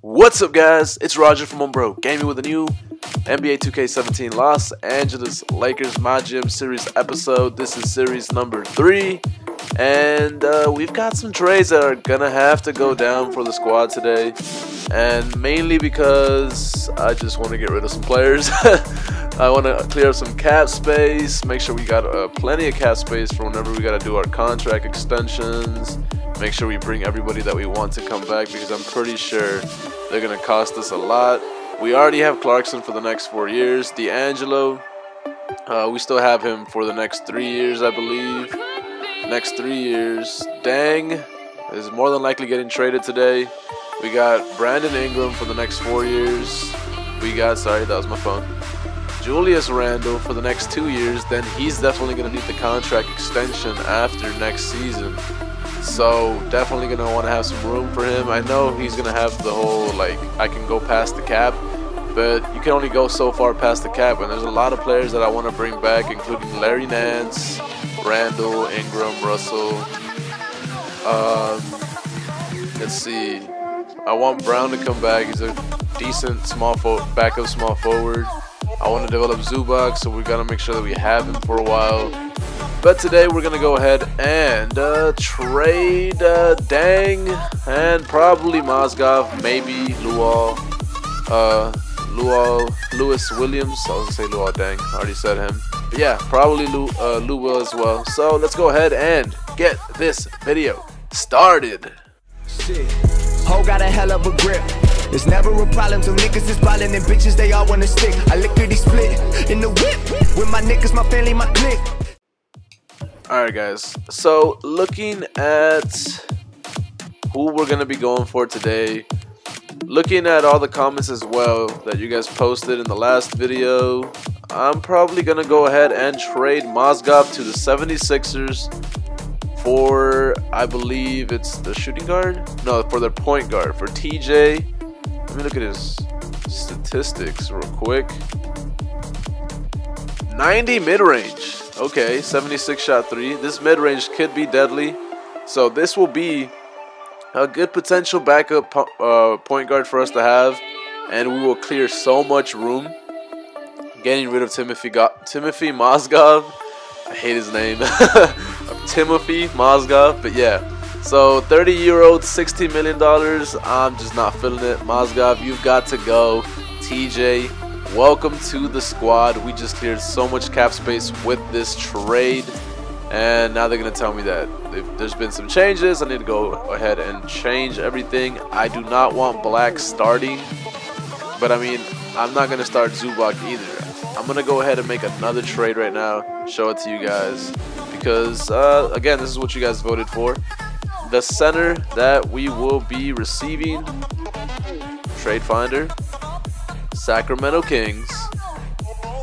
What's up, guys? It's Roger from OneBro, gaming with a new NBA 2K17 Los Angeles Lakers MyGM Series episode. This is series number three, and uh, we've got some trades that are gonna have to go down for the squad today, and mainly because I just want to get rid of some players. I want to clear up some cap space, make sure we got uh, plenty of cap space for whenever we got to do our contract extensions make sure we bring everybody that we want to come back because I'm pretty sure they're going to cost us a lot. We already have Clarkson for the next four years. D'Angelo, uh, we still have him for the next three years, I believe. Next three years. Deng is more than likely getting traded today. We got Brandon Ingram for the next four years. We got, sorry, that was my phone. Julius Randle for the next two years. Then he's definitely going to need the contract extension after next season. So definitely gonna want to have some room for him. I know he's gonna have the whole like I can go past the cap, but you can only go so far past the cap. And there's a lot of players that I want to bring back, including Larry Nance, Randle, Ingram, Russell. Um, let's see. I want Brown to come back. He's a decent small forward, backup small forward. I want to develop Zubac, so we gotta make sure that we have him for a while. But today we're going to go ahead and uh, trade uh, Deng and probably Mozgov, maybe Luol, uh, Luol, Lewis Williams. I was going to say Luol Deng. I already said him. But yeah, probably Lu, uh, as well. So let's go ahead and get this video started. Ho got a hell of a grip. It's never a problem till niggas is ballin' and bitches they all wanna stick. I lickety split in the whip with my niggas, my family, my clique. Alright guys, so looking at who we're to be going for today, looking at all the comments as well that you guys posted in the last video, I'm probably to go ahead and trade Mozgov to the 76ers for, I believe it's the shooting guard? No, for their point guard, for TJ. Let me look at his statistics real quick. 90 mid-range. Okay, 76 shot three. This mid range could be deadly. So this will be a good potential backup uh, point guard for us to have. And we will clear so much room. Getting rid of Timothy, Go Timothy Mozgov. I hate his name. Timothy Mozgov. But yeah. So 30 year old, $16 million. I'm just not feeling it. Mozgov, you've got to go. TJ, welcome to the squad. We just cleared so much cap space with this trade. And now they're going to tell me that there's been some changes. I need to go ahead and change everything. I do not want Black starting. But I mean, I'm not going to start Zubac either. I'm going to go ahead and make another trade right now. Show it to you guys. Because, uh, again, this is what you guys voted for. The center that we will be receiving. Trade Finder. Sacramento Kings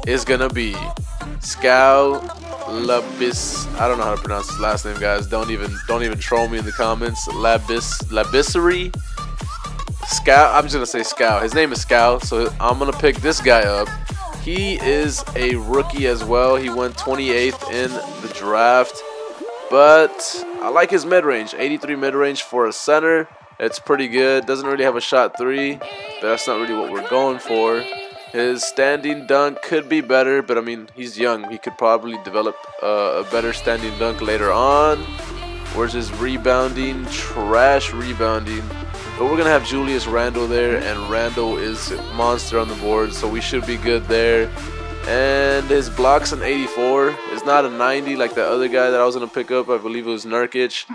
is gonna be Skal Labis. I don't know how to pronounce his last name, guys. Don't even don't even troll me in the comments. Labis Labissery. Scout. I'm just gonna say Scout. His name is Scout, so I'm gonna pick this guy up. He is a rookie as well. He went 28th in the draft, but I like his mid range. 83 mid range for a center. It's pretty good. Doesn't really have a shot three, but that's not really what we're going for. His standing dunk could be better, but I mean, he's young. He could probably develop uh, a better standing dunk later on. Where's his rebounding? Trash rebounding. But we're going to have Julius Randle there, and Randle is monster on the board, so we should be good there. And his block's an 84. It's not a 90 like the other guy that I was going to pick up. I believe it was Nurkic.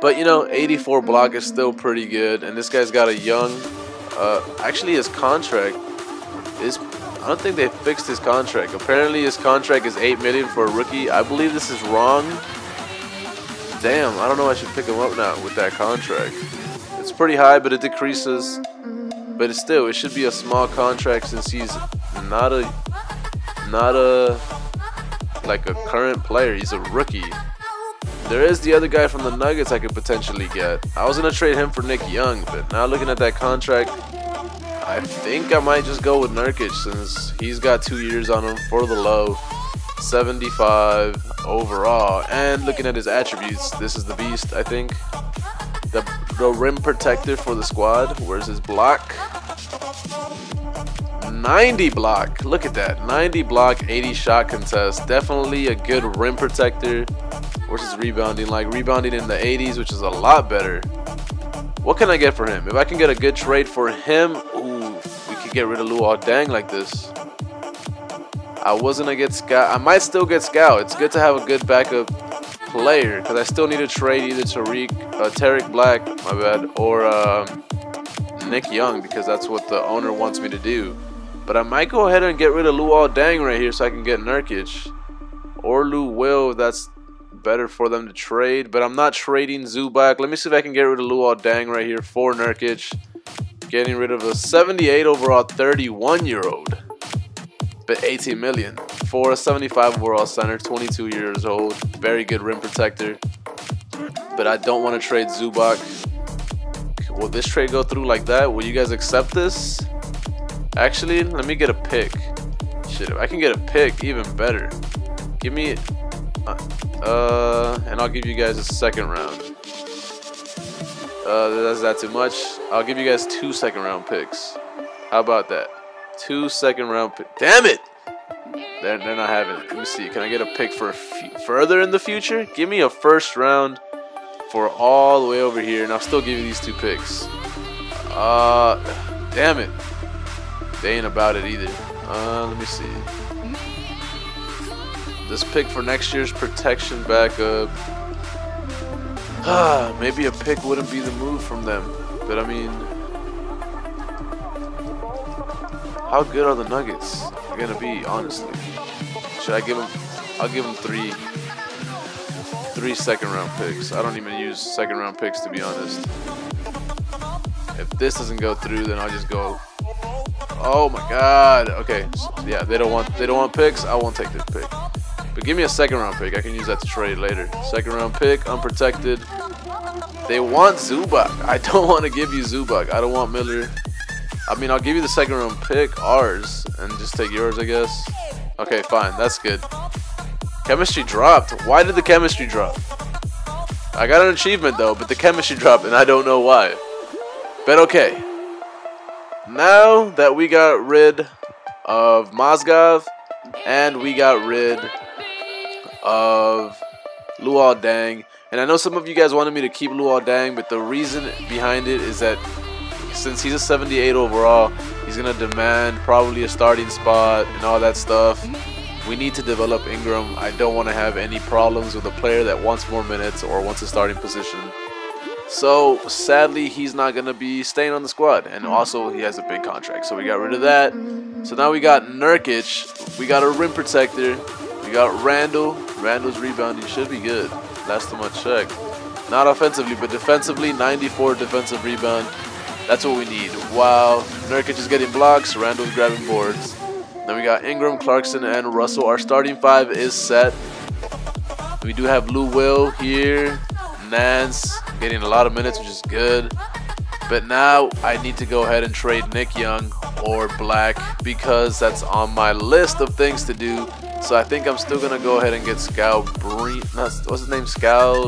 But you know, 84 block is still pretty good, and this guy's got a young. Uh, actually, his contract is. I don't think they fixed his contract. Apparently, his contract is 8 million for a rookie. I believe this is wrong. Damn, I don't know. I should pick him up now with that contract. It's pretty high, but it decreases. But it's still, it should be a small contract since he's not a, not a, like a current player. He's a rookie. There is the other guy from the Nuggets I could potentially get. I was to trade him for Nick Young, but now looking at that contract, I think I might just go with Nurkic since he's got two years on him for the low. 75 overall. And looking at his attributes, this is the beast, I think. The the rim protector for the squad. Where's his block? 90 block. Look at that. 90 block, 80 shot contest. Definitely a good rim protector. His rebounding? Like rebounding in the 80s, which is a lot better. What can I get for him? If I can get a good trade for him, ooh, we could get rid of Luol Deng like this. I wasn't gonna get Scout. I might still get Scout. It's good to have a good backup player because I still need to trade either Tarik, uh, Tarik Black, my bad, or um, Nick Young because that's what the owner wants me to do. But I might go ahead and get rid of Luol Deng right here so I can get Nurkic or Lou Will. That's better for them to trade. But I'm not trading Zubac. Let me see if I can get rid of Luol Deng right here for Nurkic. Getting rid of a 78 overall 31 year old. But 18 million for a 75 overall center, 22 years old. Very good rim protector. But I don't want to trade Zubac. Will this trade go through like that? Will you guys accept this? Actually, let me get a pick. Shit, if I can get a pick, even better. Give me, uh, uh and I'll give you guys a second round. Uh, that's that too much. I'll give you guys two second round picks. How about that? Two second round pick. Damn it! They're, they're not having it. Let me see. Can I get a pick for further in the future? Give me a first round for all the way over here, and I'll still give you these two picks. Uh, damn it. They ain't about it either. Uh, let me see. This pick for next year's protection backup. Ah, maybe a pick wouldn't be the move from them. But I mean, how good are the Nuggets gonna be? Honestly, should I give them? I'll give them three, three second round picks. I don't even use second round picks to be honest. If this doesn't go through, then I'll just go Oh my god. Okay. Yeah, they don't want they don't want picks. I won't take this pick. But give me a second round pick. I can use that to trade later. Second round pick, unprotected. They want Zubac. I don't want to give you Zubac. I don't want Miller. I mean, I'll give you the second round pick, ours, and just take yours, I guess. Okay, fine. That's good. Chemistry dropped. Why did the chemistry drop? I got an achievement, though, but the chemistry dropped, and I don't know why. But okay. Now that we got rid of Mozgov and we got rid of Luol Deng, and I know some of you guys wanted me to keep Luol Deng, but the reason behind it is that since he's a 78 overall, he's going to demand probably a starting spot and all that stuff. We need to develop Ingram. I don't want to have any problems with a player that wants more minutes or wants a starting position. So sadly, he's not gonna be staying on the squad, and also he has a big contract. So we got rid of that. So now we got Nurkic, we got a rim protector, we got Randle. Randle's rebounding should be good. Last time I checked. Not offensively, but defensively, 94 defensive rebound. That's what we need. Wow, Nurkic is getting blocks, Randle's grabbing boards. Then we got Ingram, Clarkson, and Russell. Our starting five is set. We do have Lou Will here, Nance, getting a lot of minutes, which is good. But now I need to go ahead and trade Nick Young or Black because that's on my list of things to do. So I think I'm still gonna go ahead and get Skal Breen. What's his name? Skal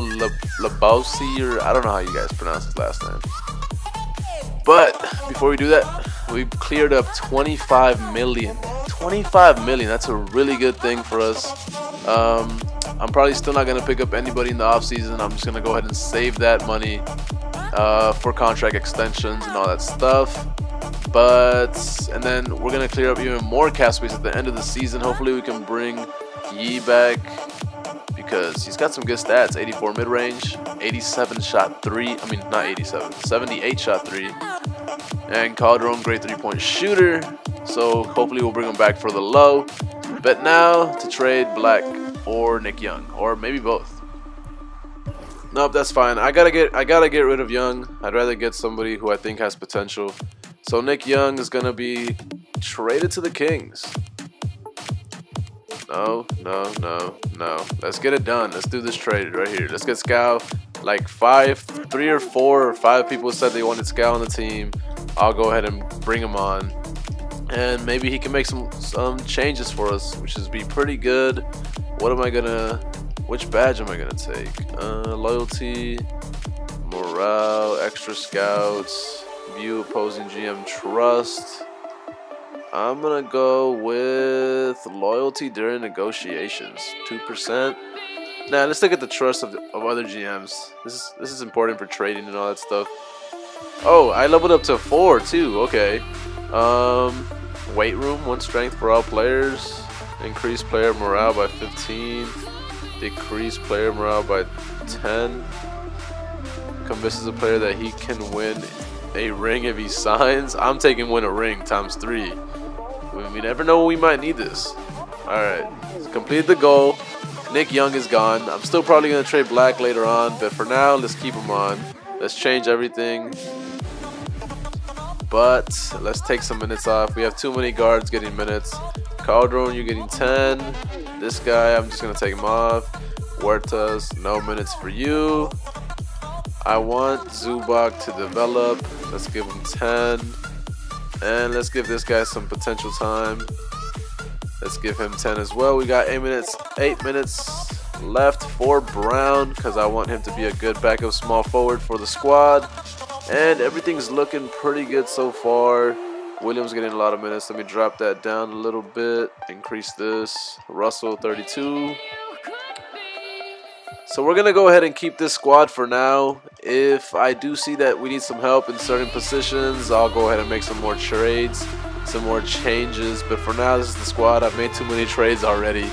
Labausi or I don't know how you guys pronounce his last name. But before we do that, we've cleared up 25 million. 25 million. That's a really good thing for us. Um, I'm probably still not going to pick up anybody in the offseason. I'm just going to go ahead and save that money uh, for contract extensions and all that stuff. But, and then we're going to clear up even more cap space at the end of the season. Hopefully we can bring Yi back because he's got some good stats. 84 mid-range, 87 shot 3. I mean, not 87, 78 shot 3. And Calderon, great three-point shooter. So hopefully we'll bring him back for the low. But now to trade Black or Nick Young, or maybe both. Nope, that's fine. I gotta get I gotta get rid of Young. I'd rather get somebody who I think has potential. So Nick Young is gonna be traded to the Kings. No, no, no, no. Let's get it done. Let's do this trade right here. Let's get Skal. Like five, three or four or five people said they wanted Skal on the team. I'll go ahead and bring him on. And maybe he can make some some changes for us, which is be pretty good. What am I gonna, which badge am I gonna take? Uh, loyalty, morale. extra scouts, view opposing GM trust. I'm gonna go with loyalty during negotiations, two percent. Now let's look at the trust of, of other GMs. This is this is important for trading and all that stuff. Oh, I leveled up to four too. Okay. Um, weight room, one strength for all players. Increase player morale by 15. Decrease player morale by 10. Convinces a player that he can win a ring if he signs. I'm taking win a ring times three. We never know we might need this. Alright, complete the goal. Nick Young is gone. I'm still probably going to trade Black later on, but for now, let's keep him on. Let's change everything. But let's take some minutes off. We have too many guards getting minutes. Calderon, you're getting 10. This guy, I'm just going to take him off. Huertas, no minutes for you. I want Zubac to develop. Let's give him 10. And let's give this guy some potential time. Let's give him 10 as well. We got 8 minutes, 8 minutes left for Brown because I want him to be a good backup small forward for the squad. And everything's looking pretty good so far. Williams getting a lot of minutes. Let me drop that down a little bit. Increase this. Russell 32. So we're going to go ahead and keep this squad for now. If I do see that we need some help in certain positions, I'll go ahead and make some more trades, some more changes. But for now, this is the squad. I've made too many trades already.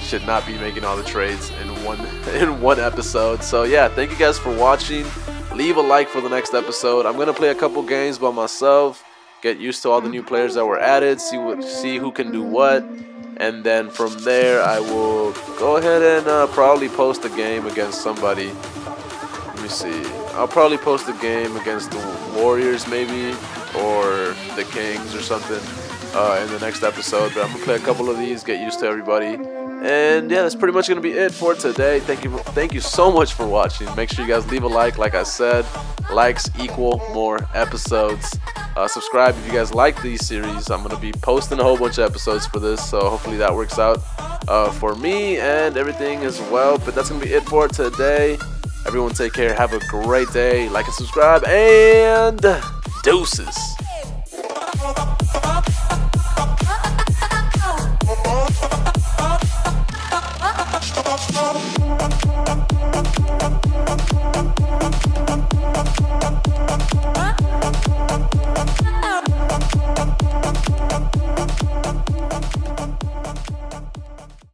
Should not be making all the trades in one in one episode. So yeah, thank you guys for watching. Leave a like for the next episode. I'm going to play a couple games by myself, get used to all the new players that were added, see what see who can do what and then from there I will go ahead and uh, probably post a game against somebody. Let me see. I'll probably post a game against the Warriors maybe or the Kings or something uh, in the next episode. But I'm gonna play a couple of these, get used to everybody. And yeah, that's pretty much gonna be it for today. Thank you, thank you so much for watching. Make sure you guys leave a like. Like I said, likes equal more episodes. Uh, subscribe if you guys like these series. I'm going to be posting a whole bunch of episodes for this, so hopefully that works out uh, for me and everything as well. But that's going to be it for today. Everyone take care. Have a great day. Like and subscribe. And deuces.